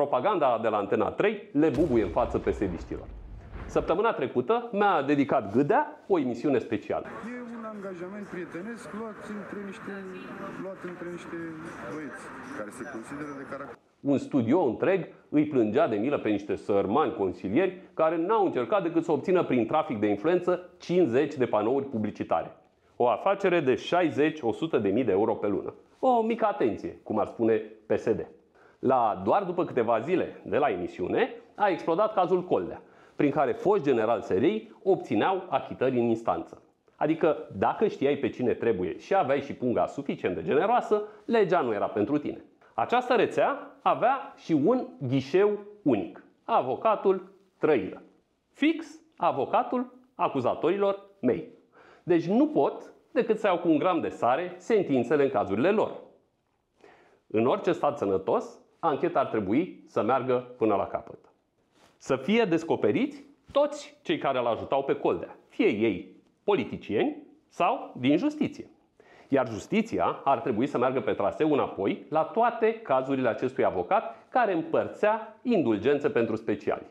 propaganda de la Antena 3 le bubuie în față pe sediștilor. Săptămâna trecută mi-a dedicat Gâdea o emisiune specială. E un angajament prietenesc luat între niște, luat între niște băieți care se consideră de caracter. Un studio întreg îi plângea de milă pe niște sărmani consilieri care n-au încercat decât să obțină prin trafic de influență 50 de panouri publicitare. O afacere de 60-100 de mii de euro pe lună. O mică atenție, cum ar spune PSD. La doar după câteva zile de la emisiune a explodat cazul Coldea, prin care foști general serii obțineau achitări în instanță. Adică dacă știai pe cine trebuie și aveai și punga suficient de generoasă, legea nu era pentru tine. Această rețea avea și un ghișeu unic, avocatul Trăilă. Fix avocatul acuzatorilor mei. Deci nu pot decât să iau cu un gram de sare sentințele în cazurile lor. În orice stat sănătos, ancheta ar trebui să meargă până la capăt. Să fie descoperiți toți cei care îl ajutau pe Coldea, fie ei politicieni sau din justiție. Iar justiția ar trebui să meargă pe traseu înapoi la toate cazurile acestui avocat care împărțea indulgențe pentru speciali.